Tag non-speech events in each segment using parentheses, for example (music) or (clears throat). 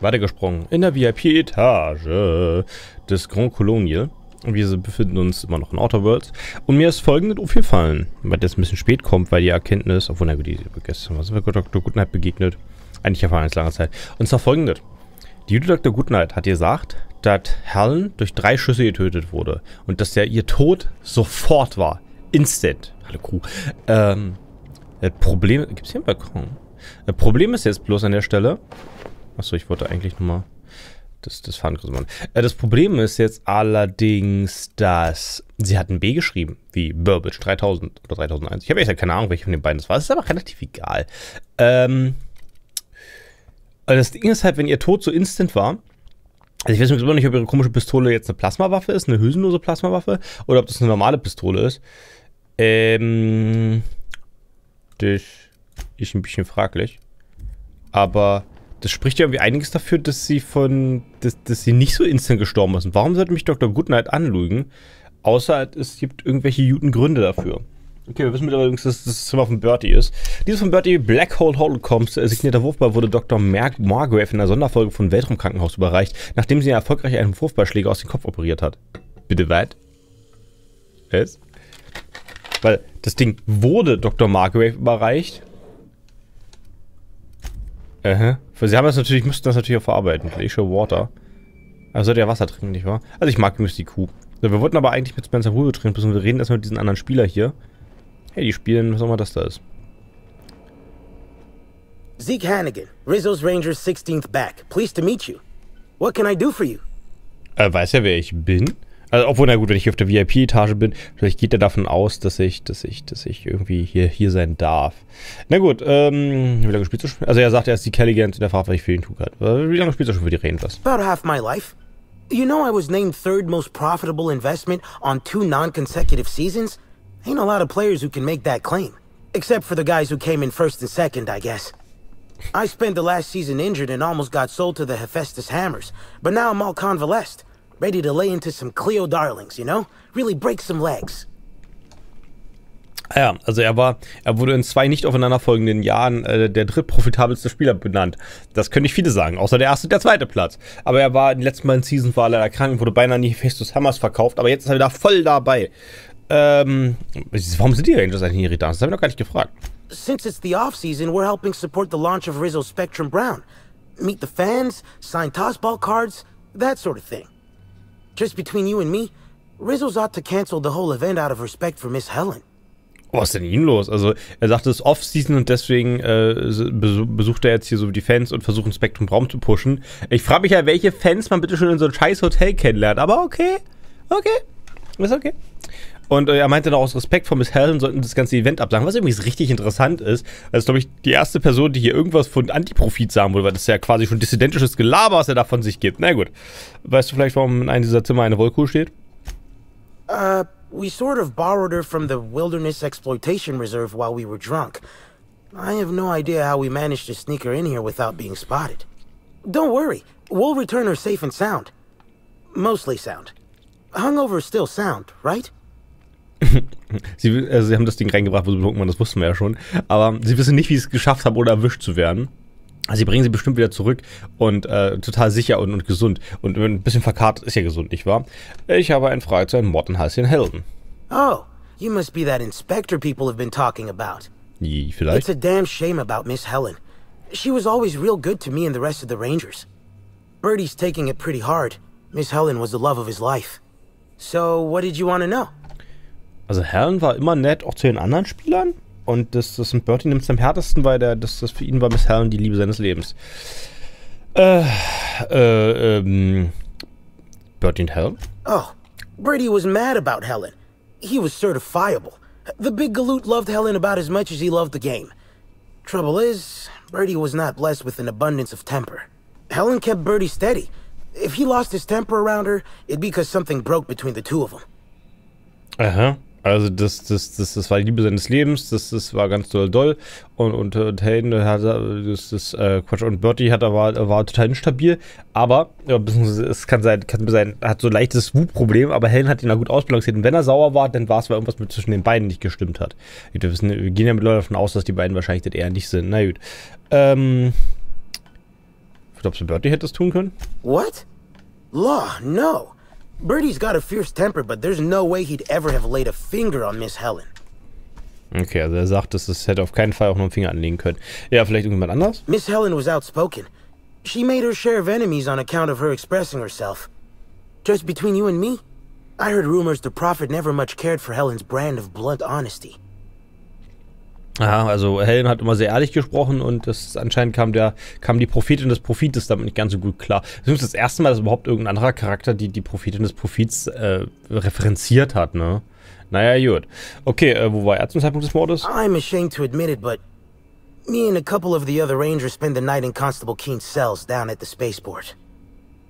weitergesprungen in der VIP-Etage des Grand Colonial. Wir befinden uns immer noch in Outer Worlds. Und mir ist folgendes aufgefallen, weil das ein bisschen spät kommt, weil die Erkenntnis, obwohl, na gut, die gestern, was sind wir Dr. Goodnight begegnet? Eigentlich erfahren als langer Zeit. Und zwar folgendes. Die gute Dr. Goodnight hat gesagt, dass Helen durch drei Schüsse getötet wurde. Und dass der ihr Tod sofort war. Instant. Hallo Kuh. Ähm, das Problem, gibt es hier einen Balkon? Das Problem ist jetzt bloß an der Stelle, achso, ich wollte eigentlich nochmal das, das Fahnengröße machen. Äh, das Problem ist jetzt allerdings, dass sie hat ein B geschrieben, wie Burbage 3000 oder 3001. Ich habe echt keine Ahnung, welche von den beiden das war. Das ist aber relativ egal. Ähm, das Ding ist halt, wenn ihr Tod so instant war, also ich weiß immer nicht, ob ihre komische Pistole jetzt eine Plasmawaffe ist, eine hülsenlose Plasmawaffe, oder ob das eine normale Pistole ist. Ähm, das ist ein bisschen fraglich. Aber das spricht ja irgendwie einiges dafür, dass sie von, dass, dass sie nicht so instant gestorben ist. Warum sollte mich Dr. Goodnight anlügen? Außer es gibt irgendwelche guten Gründe dafür. Okay, wir wissen mittlerweile, dass das Zimmer von Bertie ist. Dieses von Bertie Black Hole Holocaust äh, signierter Wurfball wurde Dr. Mar Margrave in einer Sonderfolge von Weltraumkrankenhaus überreicht, nachdem sie erfolgreich einen Wurfballschläger aus dem Kopf operiert hat. Bitte was? Was? Weil das Ding wurde Dr. Margrave überreicht Aha. Sie haben das natürlich, müssten das natürlich auch verarbeiten. Glacial Water. Also sollte ja Wasser trinken, nicht wahr? Also ich mag Misty Kuh. So, wir wollten aber eigentlich mit Spencer Woolwood trinken, wir reden erstmal mit diesen anderen Spieler hier. Hey, die spielen, was auch immer das da ist. Zeke Hannigan, Rizzo's Rangers 16th back. Pleased to meet you. What can I do for you? Er weiß ja, wer ich bin. Also, obwohl, na gut, wenn ich auf der VIP-Etage bin, vielleicht geht er davon aus, dass ich, dass ich, dass ich irgendwie hier, hier sein darf. Na gut, ähm, wie lange spielst du schon? Also er sagt, er ist die Kelligan und er fragt, was ich für ihn tun kann. Wie lange spielst du schon für die Rangers? About half my life. You know I was named third most profitable investment on two non-consecutive seasons? Ain't a lot of players who can make that claim. Except for the guys who came in first and second, I guess. I spent the last season injured and almost got sold to the Hephaestus Hammers, but now I'm all convalesced. Ready to lay into some Cleo Darlings, you know? Really break some legs. Ja, also er war, er wurde in zwei nicht aufeinanderfolgenden Jahren äh, der drittprofitabelste Spieler benannt. Das können nicht viele sagen, außer der erste und der zweite Platz. Aber er war in den letzten beiden Seasons war leider krank, wurde beinahe nicht Festus Hammers verkauft, aber jetzt ist er wieder voll dabei. Ähm, warum sind die Rangers eigentlich nicht irritant? Das haben wir noch gar nicht gefragt. Since it's the off-season, we're helping support the launch of Rizzo Spectrum Brown. Meet the fans, sign tossball cards, that sort of thing. Just between you and me, Rizzo's ought to cancel the whole event out of respect for Miss Helen. Was ist denn ihm los? Also, er sagt, es ist Off-Season und deswegen äh, besucht er jetzt hier so die Fans und versucht, einen Spektrum Raum zu pushen. Ich frage mich ja, welche Fans man bitte schon in so ein scheiß Hotel kennenlernt. Aber okay. Okay. Ist okay. Und äh, er meinte dann aus Respekt vor Miss Helen sollten das ganze Event absagen, was übrigens richtig interessant ist. Das ist, glaube ich, die erste Person, die hier irgendwas von Antiprofit sagen würde, weil das ist ja quasi schon dissidentisches Gelaber, was er da von sich gibt. Na gut. Weißt du vielleicht, warum in einem dieser Zimmer eine Wollkuh steht? Uh, we sort of borrowed her from the Wilderness Exploitation Reserve while we were drunk. I have no idea how we managed to sneak her in here without being spotted. Don't worry, we'll return her safe and sound. Mostly sound. Hungover is still sound, right? (laughs) sie, also sie haben das Ding reingebracht, wo sie betrunken waren, das wussten wir ja schon. Aber sie wissen nicht, wie sie es geschafft haben, ohne erwischt zu werden. Also sie bringen sie bestimmt wieder zurück und äh, total sicher und, und gesund. Und ein bisschen verkarrt ist ja gesund, nicht wahr? Ich habe eine Frage zu einem Mord in Halschen Helden. Oh, you must be that inspector people have been talking about. Je, vielleicht. It's a damn shame about Miss Helen. She was always real good to me and the rest of the Rangers. Birdie's taking it pretty hard. Miss Helen was the love of his life. So, what did you want to know? Also Helen war immer nett, auch zu den anderen Spielern. Und das, das mit Bertie nimmt es am härtesten, weil der, das, das für ihn war Miss Helen die Liebe seines Lebens. Äh, äh, ähm. Bertie und Helen? Oh, Brady was mad about Helen. He was certifiable. The big galoot loved Helen about as much as he loved the game. Trouble is, Bertie was not blessed with an abundance of temper. Helen kept Bertie steady. If he lost his temper around her, it'd be because something broke between the two of them. Aha. Also das, das, das, das war die Liebe seines Lebens, das, das war ganz doll doll. Und, und, und Hayden hat das, das äh, Quatsch und Bertie hat war, war total instabil. Aber ja, es kann sein, kann sein, hat so ein leichtes Wutproblem, aber Helen hat ihn da gut ausbalanciert. Und wenn er sauer war, dann war es weil irgendwas mit zwischen den beiden nicht gestimmt hat. Wir, wissen, wir gehen ja mittlerweile davon aus, dass die beiden wahrscheinlich das eher nicht sind. Na gut. Ähm. Glaubst du, Bertie hätte es tun können? What? Law, no. Bertie's got a fierce temper, but there's no way he'd ever have laid a finger on Miss Helen. Okay, also er sagt, dass es hätte auf keinen Fall auch nur einen Finger anlegen können. Ja, vielleicht irgendjemand anders? Miss Helen was outspoken. She made her share of enemies on account of her expressing herself. Just between you and me, I heard rumors the Prophet never much cared for Helen's brand of blunt honesty. Aha, also Helen hat immer sehr ehrlich gesprochen und das anscheinend kam der kam die Prophetin des Prophetes damit nicht ganz so gut klar. Das ist das erste Mal, dass überhaupt irgendein anderer Charakter die die Prophetin des Prophets äh, referenziert hat, ne? Naja, gut. Okay, äh, wo war er zum Zeitpunkt des Mordes? I'm ashamed to admit it, but me and a couple of the other Rangers spent the night in Constable Keen's cells down at the spaceport.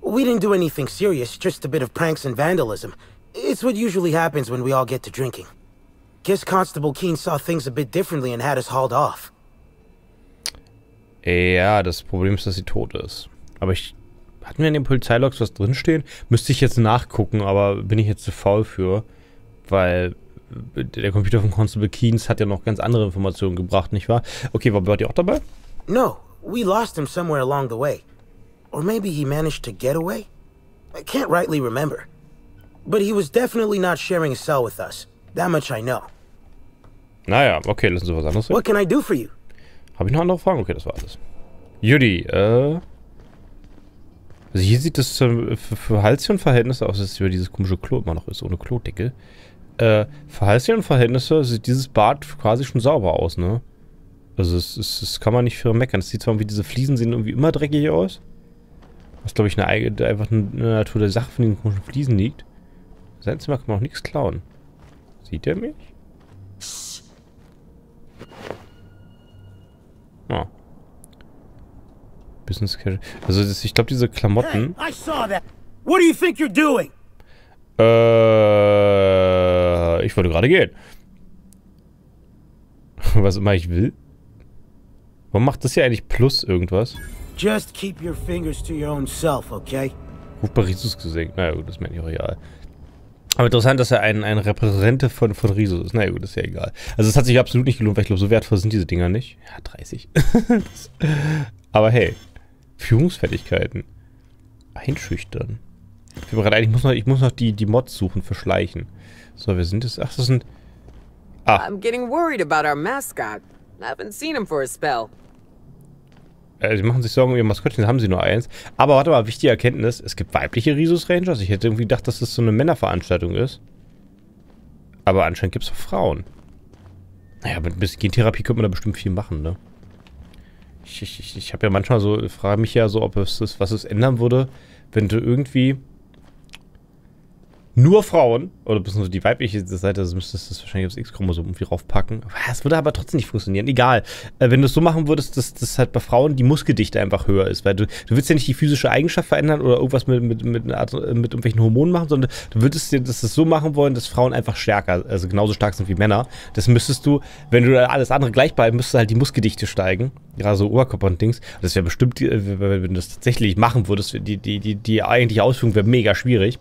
We didn't do anything serious, just a bit of pranks and vandalism. It's what usually happens when we all get to drinking. Guess Constable Keen saw things a bit differently and had us hauled off. Ja, das Problem ist, dass sie tot ist. Aber ich... Hatten wir in den Polizeilogs was drinstehen? Müsste ich jetzt nachgucken, aber bin ich jetzt zu faul für. Weil der Computer von Constable Keens hat ja noch ganz andere Informationen gebracht, nicht wahr? Okay, war Bertie auch dabei? No, we lost him somewhere along the way. Or maybe he managed to get away? I can't rightly remember. But he was definitely not sharing a cell with us. That much I know. Naja, okay, lassen Sie was anderes. What can I do for you? Habe ich noch andere Fragen? Okay, das war alles. Judy, äh... Also hier sieht das für, für Halschenverhältnisse aus, dass über dieses komische Klo immer noch ist, ohne Klodeckel. Äh, für Halschenverhältnisse sieht dieses Bad quasi schon sauber aus, ne? Also das, das, das kann man nicht für meckern. Es sieht zwar irgendwie, diese Fliesen sehen irgendwie immer dreckig aus. Was, glaube ich, eine, einfach eine Natur der Sache von den komischen Fliesen liegt. Sein Zimmer kann man auch nichts klauen. Sieht er mich? Ah. Business Casual. Also das, ich glaube diese Klamotten. Hey, I saw that. What do you think you're doing? Äh, ich wollte gerade gehen. (laughs) Was immer ich will. Warum macht das hier eigentlich plus irgendwas? Just keep your fingers to your own self, okay? Ruf Parisus gesenkt. Naja gut, das ist mir nicht real. Aber interessant, dass er ein, ein Repräsentant von, von Risus ist. Naja gut, ist ja egal. Also es hat sich absolut nicht gelohnt, weil ich glaube, so wertvoll sind diese Dinger nicht. Ja, 30. (laughs) Aber hey, Führungsfertigkeiten. Einschüchtern. Ich bin bereit, ich muss noch, ich muss noch die, die Mods suchen für Schleichen. So, wir sind es. Ach, das sind... Ah. I'm getting worried about our mascot. I haven't seen him for a spell. Äh, sie machen sich Sorgen um ihr Maskottchen, haben sie nur eins. Aber warte mal, wichtige Erkenntnis, es gibt weibliche Rhesus Rangers. Ich hätte irgendwie gedacht, dass das so eine Männerveranstaltung ist. Aber anscheinend gibt es auch Frauen. Naja, mit ein bisschen Gentherapie könnte man da bestimmt viel machen, ne? Ich, ich, ich, ich habe ja manchmal so, frage mich ja so, ob es das, was es ändern würde, wenn du irgendwie nur Frauen, oder beziehungsweise die weibliche Seite, also müsstest du das wahrscheinlich aufs X-Chromosom irgendwie raufpacken. Es würde aber trotzdem nicht funktionieren. Egal. Äh, wenn du es so machen würdest, dass, dass halt bei Frauen die Muskeldichte einfach höher ist, weil du, du willst ja nicht die physische Eigenschaft verändern oder irgendwas mit, mit, mit, Art, mit irgendwelchen Hormonen machen, sondern du würdest dir das, das so machen wollen, dass Frauen einfach stärker, also genauso stark sind wie Männer. Das müsstest du, wenn du alles andere gleich bleiben, müsstest halt die Muskeldichte steigen. Gerade so Oberkörper und Dings. Das wäre bestimmt, äh, wenn du das tatsächlich machen würdest, die, die, die, die eigentliche Ausführung wäre mega schwierig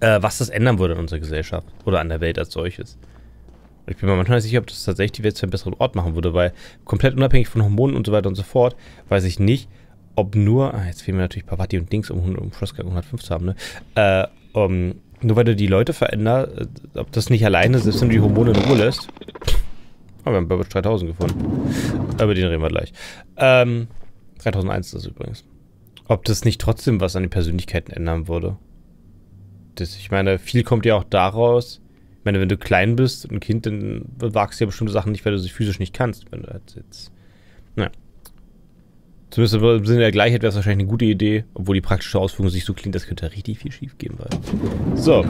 äh, was das ändern würde in unserer Gesellschaft oder an der Welt als solches. Ich bin mir manchmal nicht sicher, ob das tatsächlich die Welt zu einem besseren Ort machen würde, weil komplett unabhängig von Hormonen und so weiter und so fort, weiß ich nicht, ob nur, ah, jetzt fehlen mir natürlich Pavati und Dings, um, um Schlossgang 105 zu haben, ne? Äh, um, nur weil du die Leute veränderst, äh, ob das nicht alleine, selbst wenn du die Hormone in Ruhe lässt. Oh, wir haben Burbage 3000 gefunden. Über den reden wir gleich. Ähm, 3001 ist das übrigens. Ob das nicht trotzdem was an den Persönlichkeiten ändern würde das, ich meine, viel kommt ja auch daraus. Ich meine, wenn du klein bist und ein Kind, dann wagst du ja bestimmte Sachen nicht, weil du sie physisch nicht kannst. Wenn du halt jetzt. Naja. Zumindest im Sinne der Gleichheit wäre es wahrscheinlich eine gute Idee, obwohl die praktische Ausführung sich so klingt, das könnte richtig viel schief gehen. So.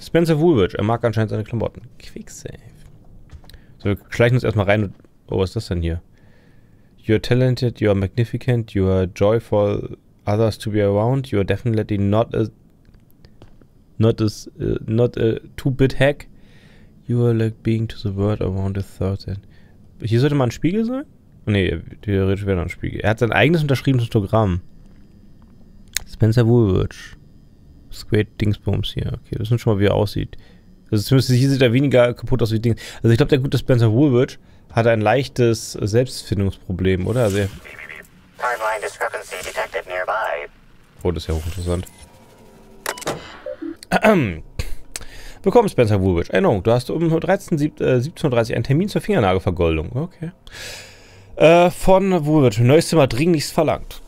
Spencer Woolwich, er mag anscheinend seine Klamotten. Quicksave. So, wir schleichen uns erstmal rein und. Oh, was ist das denn hier? You're talented, you're magnificent, you're joyful, others to be around, you're definitely not a not a, uh, not a two-bit hack. You are like being to the world around a third. Hier sollte mal ein Spiegel sein? Nee, theoretisch wäre noch ein Spiegel. Er hat sein eigenes unterschriebenes Autogramm. Spencer Woolwich. Squid Dingsbums hier. Okay, das ist schon mal, wie er aussieht. Also zumindest hier sieht er weniger kaputt aus wie Dings. Also ich glaube, der gute Spencer Woolwich hat ein leichtes Selbstfindungsproblem, oder? Also. Oh, das ist ja hochinteressant. (clears throat) Willkommen, Spencer Woolwich. Erinnerung, du hast um 13, sieb- äh, 17.30 Uhr einen Termin zur Fingernagelvergoldung. Okay. Äh, von Woolwich. Neues Zimmer dringlichst verlangt.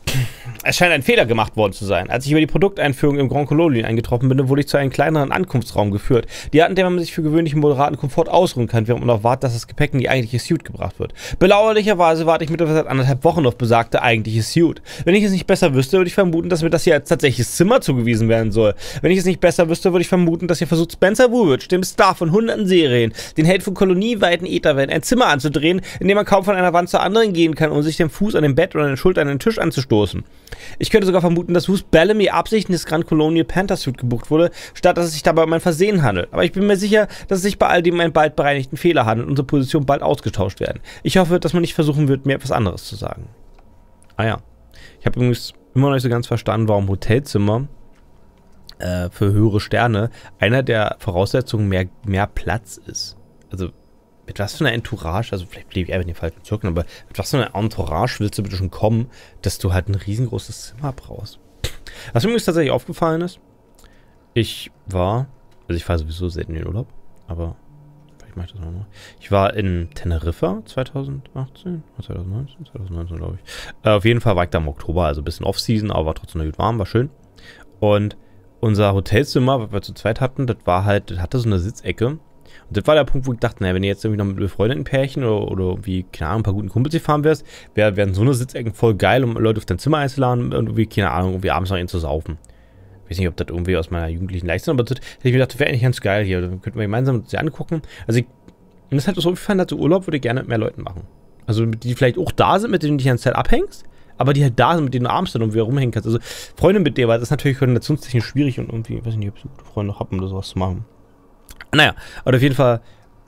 Es scheint ein Fehler gemacht worden zu sein. Als ich über die Produkteinführung im Grand Colonien eingetroffen bin, wurde ich zu einem kleineren Ankunftsraum geführt. Die Art, in der man sich für gewöhnlichen moderaten Komfort ausruhen kann, während man noch wartet, dass das Gepäck in die eigentliche Suite gebracht wird. Belauerlicherweise warte ich mittlerweile seit anderthalb Wochen auf besagte eigentliche Suite. Wenn ich es nicht besser wüsste, würde ich vermuten, dass mir das hier als tatsächliches Zimmer zugewiesen werden soll. Wenn ich es nicht besser wüsste, würde ich vermuten, dass ihr versucht, Spencer Woolwich, dem Star von hunderten Serien, den Held von kolonieweiten Ätherwellen, ein Zimmer anzudrehen, in dem man kaum von einer Wand zur anderen gehen kann, um sich den Fuß an dem Bett oder an den Schultern an den Tisch anzustoßen. Ich könnte sogar vermuten, dass Bruce Bellamy absichtlich ins Grand Colonial Panther Suit gebucht wurde, statt dass es sich dabei um ein Versehen handelt. Aber ich bin mir sicher, dass es sich bei all dem um einen bald bereinigten Fehler handelt und unsere Positionen bald ausgetauscht werden. Ich hoffe, dass man nicht versuchen wird, mir etwas anderes zu sagen. Ah ja. Ich habe übrigens immer noch nicht so ganz verstanden, warum Hotelzimmer äh, für höhere Sterne einer der Voraussetzungen mehr, mehr Platz ist. Also mit was für einer Entourage, also vielleicht blieb ich einfach in den falschen Zirkeln, aber mit was für einer Entourage willst du bitte schon kommen, dass du halt ein riesengroßes Zimmer brauchst? Was mir tatsächlich aufgefallen ist, ich war, also ich fahre sowieso selten in den Urlaub, aber vielleicht mache ich das nochmal. Ich war in Teneriffa 2018, oder 2019, 2019 glaube ich. Äh, auf jeden Fall war ich da im Oktober, also ein bisschen Off-Season, aber war trotzdem noch gut warm, war schön. Und unser Hotelzimmer, was wir zu zweit hatten, das war halt, das hatte so eine Sitzecke. Und das war der Punkt, wo ich dachte, naja, wenn du jetzt irgendwie noch mit befreundeten Pärchen oder, oder irgendwie, keine Ahnung, ein paar guten Kumpels hier fahren wärst, wär, wären so eine Sitzecken voll geil, um Leute auf dein Zimmer einzuladen und irgendwie, keine Ahnung, irgendwie abends noch einen zu saufen. Ich weiß nicht, ob das irgendwie aus meiner jugendlichen Leistung, aber das hätte ich mir gedacht, das wäre eigentlich ganz geil hier. Da könnten wir gemeinsam uns die angucken. Also ich, und das hat so gefallen, dass so Urlaub würde ich gerne mit mehr Leuten machen. Also die vielleicht auch da sind, mit denen du dich ganze Zeit abhängst, aber die halt da sind, mit denen du abends dann irgendwie rumhängen kannst. Also Freunde mit dir, weil das ist natürlich koordinationstechnisch schwierig und irgendwie, ich weiß nicht, ob ich gute Freunde habe, um sowas zu machen. Naja, aber auf jeden Fall,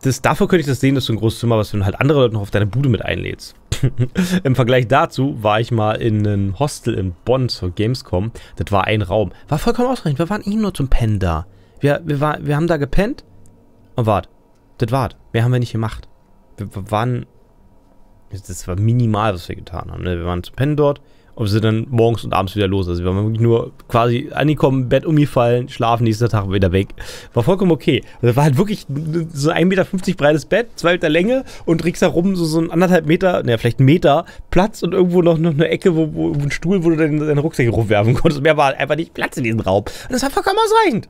das, dafür könnte ich das sehen, dass du ein großes Zimmer hast, wenn du halt andere Leute noch auf deine Bude mit einlädst. (laughs) Im Vergleich dazu war ich mal in einem Hostel in Bonn zur Gamescom. Das war ein Raum. War vollkommen ausreichend. Wir waren eh nur zum Pennen da. Wir, wir, war, wir haben da gepennt. Und wart. Das wart. Mehr haben wir nicht gemacht. Wir, wir waren. Das war minimal, was wir getan haben. Ne? Wir waren zum Pennen dort. Und sind dann morgens und abends wieder los. Also wir waren wirklich nur quasi angekommen, Bett umgefallen, schlafen, nächster Tag wieder weg. War vollkommen okay. Also war halt wirklich so ein 1,50 Meter breites Bett, zwei Meter Länge und ringsherum so, so ein anderthalb Meter, naja, vielleicht einen Meter Platz und irgendwo noch, noch eine Ecke, wo, wo ein Stuhl, wo du deine, deine Rucksäcke hochwerfen konntest. Mehr war einfach nicht Platz in diesem Raum. Und das war vollkommen ausreichend.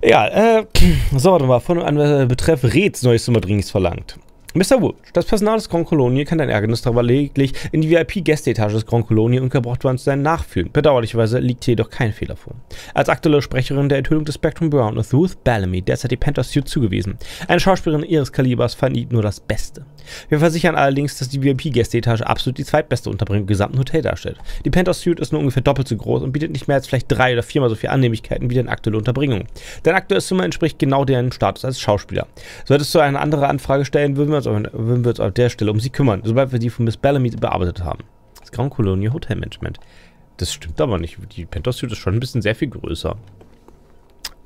Egal, äh, so, warte mal, von an äh, betreff Reds neues Zimmer dringlichst verlangt. Mr. Wood, das Personal des Grand Colonie kann dein Ärgernis darüber lediglich in die VIP-Gästeetage des Grand Colonie und gebraucht zu sein nachfühlen. Bedauerlicherweise liegt hier jedoch kein Fehler vor. Als aktuelle Sprecherin der Enthüllung des Spectrum Brown ist Ruth Bellamy derzeit die Panther Suit zugewiesen. Eine Schauspielerin ihres Kalibers verdient nur das Beste. Wir versichern allerdings, dass die VIP-Gästeetage absolut die zweitbeste Unterbringung im gesamten Hotel darstellt. Die Panther Suit ist nur ungefähr doppelt so groß und bietet nicht mehr als vielleicht drei oder viermal so viele Annehmlichkeiten wie deine aktuelle Unterbringung. Dein aktuelles Zimmer entspricht genau deinem Status als Schauspieler. Solltest du eine andere Anfrage stellen, würden wir uns würden wir uns auf der Stelle um sie kümmern, sobald wir die von Miss Bellamy bearbeitet haben. Das Grand Colonia Hotel Management. Das stimmt aber nicht. Die Panther Suit ist schon ein bisschen sehr viel größer.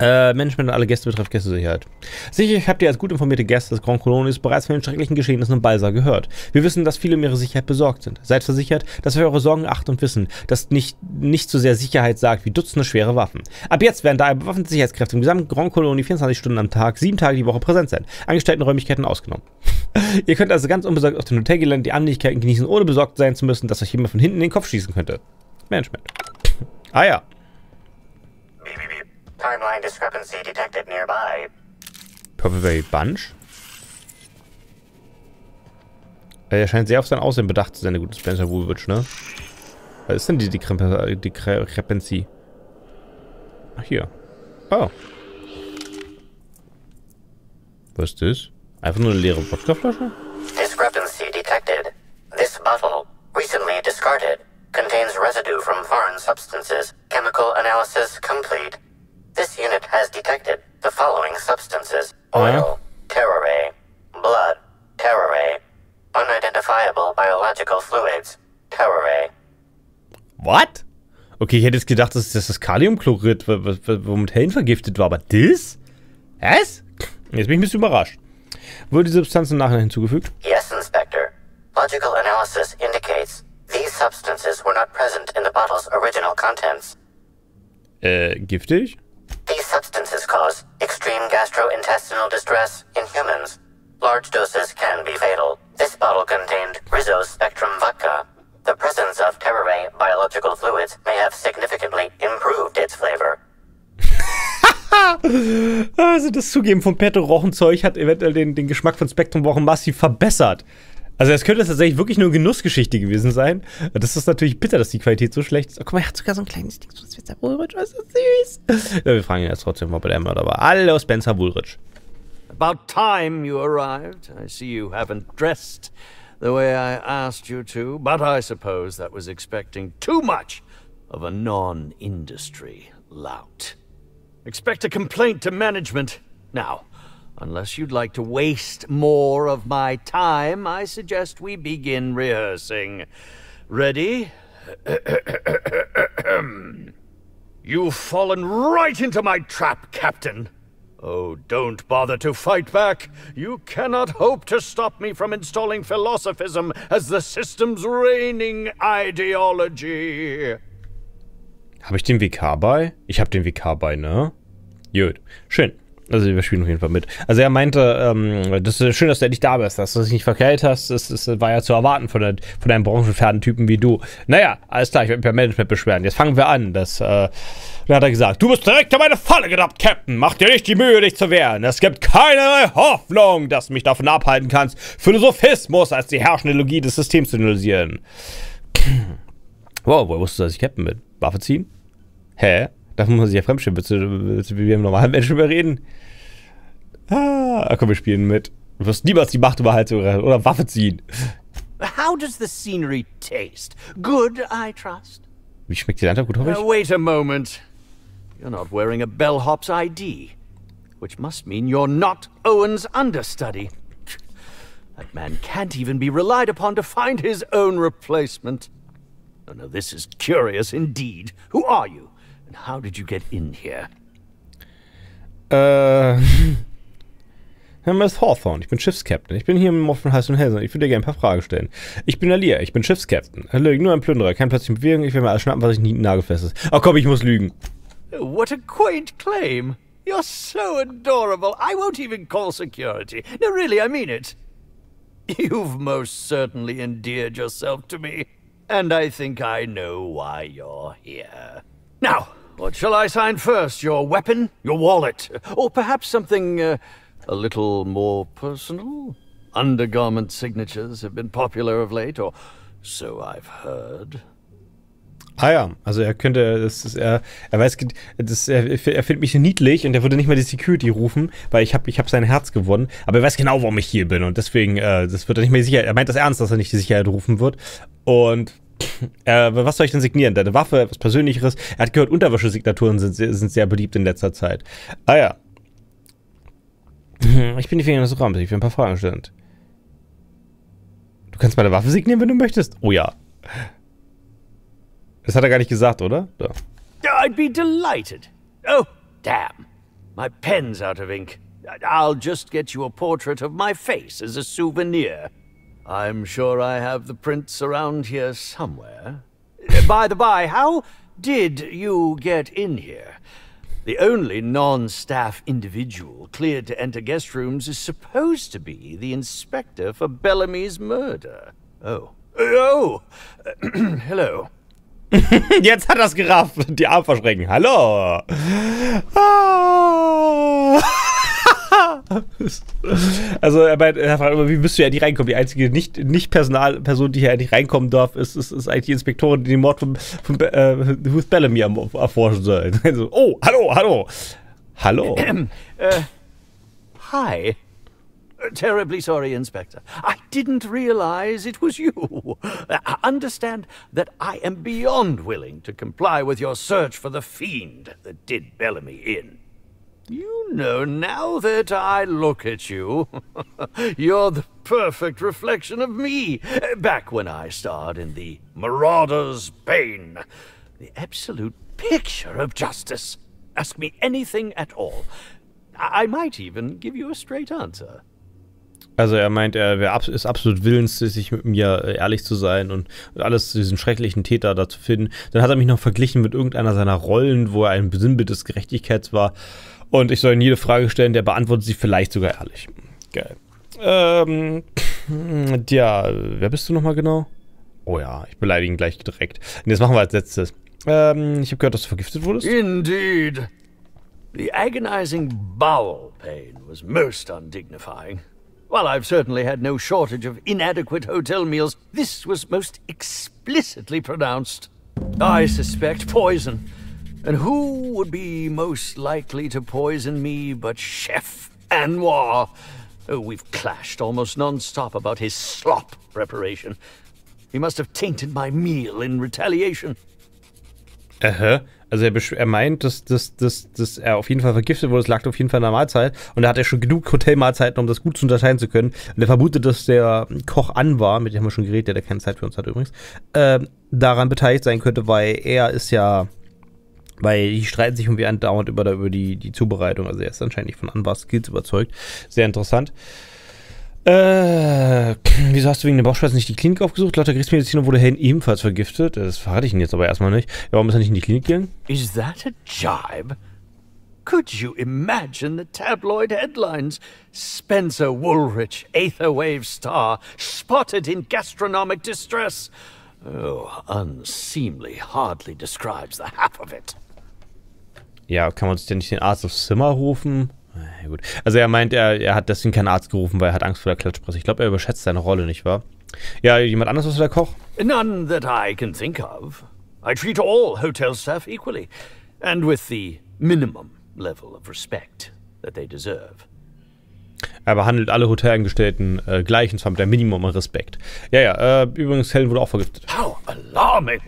Äh, Management und alle Gäste betrifft Gästesicherheit. Sicherlich habt ihr als gut informierte Gäste des Grand Colonies bereits von den schrecklichen Geschehnissen im Balsa gehört. Wir wissen, dass viele um ihre Sicherheit besorgt sind. Seid versichert, dass wir eure Sorgen achten und wissen, dass nicht, nicht so sehr Sicherheit sagt wie Dutzende schwere Waffen. Ab jetzt werden daher bewaffnete Sicherheitskräfte im gesamten Grand Colony 24 Stunden am Tag, sieben Tage die Woche präsent sein. Angestellten Räumlichkeiten ausgenommen. (laughs) ihr könnt also ganz unbesorgt auf dem Hotelgelände die Annehmlichkeiten genießen, ohne besorgt sein zu müssen, dass euch jemand von hinten in den Kopf schießen könnte. Management. (laughs) ah ja. Timeline discrepancy detected nearby. Purple Bunch. Äh, Er scheint sehr auf sein Aussehen bedacht zu sein, der gute Spencer Woolwich, ne? Was ist denn die Discrepancy? Discrepancy? Ach, hier. Oh. Was ist das? Einfach nur eine leere Wodkaflasche? Discrepancy detected. This bottle, recently discarded, contains residue from foreign substances. Chemical analysis complete. This unit has detected the following substances oil, terrorray, blood, terrorray, unidentifiable biological fluids, terrorray. What? Okay, ich hätte jetzt gedacht, dass das das Kaliumchlorid, womit Helen vergiftet war, aber das? Was? Jetzt bin ich ein bisschen überrascht. Wurde die Substanz im Nachhinein hinzugefügt? Yes, Inspector. Logical analysis indicates these substances were not present in the bottle's original contents. Äh, giftig? These substances cause extreme gastrointestinal distress in humans. Large doses can be fatal. This bottle contained Rizzo's Spectrum vodka. The presence of Terraray biological fluids may have significantly improved its flavor. (laughs) Also das Zugeben von Petro-Rochenzeug hat eventuell den, den Geschmack von Spektrum Wochen massiv verbessert. Also es könnte tatsächlich wirklich nur eine Genussgeschichte gewesen sein. Das ist natürlich bitter, dass die Qualität so schlecht ist. Oh, guck mal, er hat sogar so ein kleines Ding. So Spencer Woolrich, was ist süß. (laughs) Ja, wir fragen ihn jetzt trotzdem, ob er der Mörder war. Hallo, Spencer Woolrich. About time you arrived. I see you haven't dressed the way I asked you to, but I suppose that was expecting too much of a non-industry lout. Expect a complaint to management. Now, unless you'd like to waste more of my time, I suggest we begin rehearsing. Ready? (clears throat) You've fallen right into my trap, Captain. Oh, don't bother to fight back. You cannot hope to stop me from installing philosophism as the system's reigning ideology. Habe ich den WK bei? Ich habe den WK bei, ne? Gut. Schön. Also wir spielen auf jeden Fall mit. Also er meinte, ähm, das ist schön, dass du endlich da bist, dass du dich nicht verkehrt hast. Das, das war ja zu erwarten von, der, von einem Branchenpferdentypen wie du. Naja, alles klar, ich werde mich per Management beschweren. Jetzt fangen wir an. Das, äh, dann hat er gesagt, du bist direkt in meine Falle gedacht, Captain. Mach dir nicht die Mühe, dich zu wehren. Es gibt keinerlei Hoffnung, dass du mich davon abhalten kannst, Philosophismus als die herrschende Logie des Systems zu analysieren. (clears throat) wow, woher wusstest du, dass ich Captain bin? Waffe ziehen? Hä? Davon muss ich ja fremdstehen. Willst du, willst du wie wir im normalen Menschen überreden? Ah, komm, wir spielen mit. Du wirst niemals die Macht über Hals oder, oder Waffe ziehen. How does the scenery taste? Good, I trust. Wie schmeckt die Landschaft? Gut, hoffe ich. Uh, wait a moment. You're not wearing a bellhop's ID, which must mean you're not Owen's understudy. That man can't even be relied upon to find his own replacement. Oh, no, this is curious indeed. Who are you? And how did you get in here? Äh. Mein Name ist Hawthorne, ich bin Schiffskapitän. Ich bin hier im Moff von Heiß und Helse ich würde dir gerne ein paar Fragen stellen. Ich bin Alia, ich bin Schiffskapitän. Hallo, nur ein Plünderer, kein plötzliche Bewegung, ich will mir alles schnappen, was ich nie nagelfest ist. Ach komm, ich muss lügen. What a quaint claim. You're so adorable. I won't even call security. No, really, I mean it. (laughs) You've most certainly endeared yourself to me. And I think I know why you're here. Now, what shall I sign first? Your weapon? Your wallet? Or perhaps something uh, a little more personal? Undergarment signatures have been popular of late, or so I've heard. Ah ja, also er könnte, das ist, er, er weiß, das, er, er findet mich niedlich und er würde nicht mal die Security rufen, weil ich habe ich hab sein Herz gewonnen. Aber er weiß genau, warum ich hier bin und deswegen, äh, das wird er nicht mehr sicher. Er meint das ernst, dass er nicht die Sicherheit rufen wird. Und äh, was soll ich denn signieren? Deine Waffe, etwas Persönlicheres. Er hat gehört, Unterwäschesignaturen sind, sind sehr beliebt in letzter Zeit. Ah ja. Ich bin die Finger des Raums, ich will ein paar Fragen stellen. Du kannst meine Waffe signieren, wenn du möchtest. Oh ja. Das hat er gar nicht gesagt, oder? Da. I'd be delighted. Oh, damn. My pen's out of ink. I'll just get you a portrait of my face as a souvenir. I'm sure I have the prints around here somewhere. By the by, how did you get in here? The only non-staff individual cleared to enter guest rooms is supposed to be the inspector for Bellamy's murder. Oh. Oh! (clears throat) Hello. (laughs) Jetzt hat er's gerafft. Die Arme verschrecken. Hallo. Ah. (laughs) (laughs) Also er meint, er fragt immer, wie bist du ja nicht reinkommen? Die einzige nicht, nicht Personalperson, die hier eigentlich reinkommen darf, ist, ist, ist eigentlich die Inspektorin, die den Mord von, von äh, Ruth Bellamy am, erforschen soll. (laughs) Also, oh, hallo, hallo. Hallo. (clears throat) Uh, hi. Terribly sorry, Inspector. I didn't realize it was you. Uh, understand that I am beyond willing to comply with your search for the fiend that did Bellamy in. You know, now that I look at you, (laughs) you're the perfect reflection of me, back when I starred in the Marauder's Bane. The absolute picture of justice. Ask me anything at all. I, I might even give you a straight answer. Also er meint, er ist absolut willens, sich mit mir äh, ehrlich zu sein und alles diesen schrecklichen Täter da zu finden. Dann hat er mich noch verglichen mit irgendeiner seiner Rollen, wo er ein Sinnbild des Gerechtigkeits war. Und ich soll ihm jede Frage stellen, der beantwortet sie vielleicht sogar ehrlich. Geil. Ähm, ja, wer bist du nochmal genau? Oh ja, ich beleidige ihn gleich direkt. Und das machen wir als letztes. Ähm, ich habe gehört, dass du vergiftet wurdest. Indeed. The agonizing bowel pain was most undignifying. While I've certainly had no shortage of inadequate hotel meals, this was most explicitly pronounced. I suspect poison. And who would be most likely to poison me but Chef Anwar? Oh, we've clashed almost non-stop about his slop preparation. He must have tainted my meal in retaliation. Aha. Also er, er meint, dass, dass, dass, dass er auf jeden Fall vergiftet wurde. Es lag auf jeden Fall in der Mahlzeit. Und er hat ja schon genug Hotelmahlzeiten, um das gut zu unterscheiden zu können. Und er vermutet, dass der Koch an war, mit dem haben wir schon geredet, der keine Zeit für uns hat übrigens, äh, daran beteiligt sein könnte, weil er ist ja weil die streiten sich irgendwie andauernd über, über die, die Zubereitung. Also er ist anscheinend nicht von Anwars Skills überzeugt. Sehr interessant. Äh, wieso hast du wegen der Bauchschmerzen nicht die Klinik aufgesucht? Laut der Gerichtsmediziner wurde Helen ebenfalls vergiftet. Das verrate ich ihn jetzt aber erstmal nicht. warum ist er nicht in die Klinik gegangen? Is that a jibe? Could you imagine the tabloid headlines? Spencer Woolrich, Aetherwave star, spotted in gastronomic distress. Oh, unseemly hardly describes the half of it. Ja, kann man sich denn nicht den Arzt aufs Zimmer rufen? Ja, gut. Also er meint, er, er hat deswegen keinen Arzt gerufen, weil er hat Angst vor der Klatschpresse. Ich glaube, er überschätzt seine Rolle, nicht wahr? Ja, jemand anderes aus der Koch? None that I can think of. I treat all hotel staff equally, and with the minimum level of respect that they deserve. Er behandelt alle Hotelangestellten äh, gleich, und zwar mit der Minimum Respekt. Ja, ja, äh, übrigens, Helen wurde auch vergiftet. How alarming!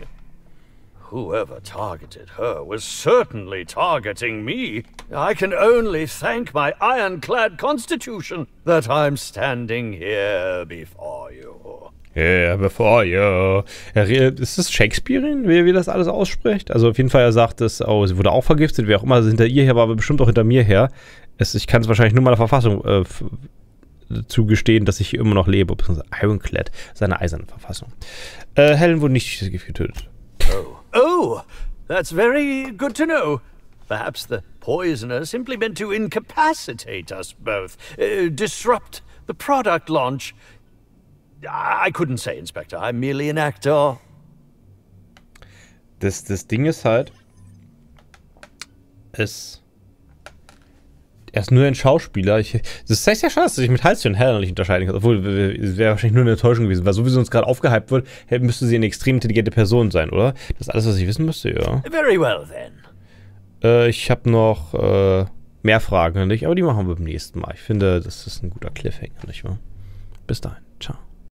Whoever targeted her was certainly targeting me. I can only thank my ironclad constitution that I'm standing here before you. Yeah, before you. Ist das Shakespearean, wie, wie das alles ausspricht? Also auf jeden Fall, er sagt es, oh, sie wurde auch vergiftet, wer auch immer hinter ihr her war, aber bestimmt auch hinter mir her. Es, ich kann es wahrscheinlich nur meiner Verfassung äh, zugestehen, dass ich immer noch lebe, beziehungsweise Ironclad, seine eiserne Verfassung. Äh, Helen wurde nicht getötet. That's very good to know. Perhaps the poisoner simply meant to incapacitate us both, uh, disrupt the product launch. I couldn't say, Inspector. I'm merely an actor. Das, das Ding ist halt, es Er ist nur ein Schauspieler. Ich, das heißt ja schade, dass ich mit Halsey und Helen nicht unterscheiden kann. Obwohl, es wäre wahrscheinlich nur eine Enttäuschung gewesen, weil so wie sie uns gerade aufgehypt wird, müsste sie eine extrem intelligente Person sein, oder? Das ist alles, was ich wissen müsste, ja. Very well then. Äh, ich habe noch äh, mehr Fragen an dich, aber die machen wir beim nächsten Mal. Ich finde, das ist ein guter Cliffhanger, nicht wahr? Bis dahin. Ciao.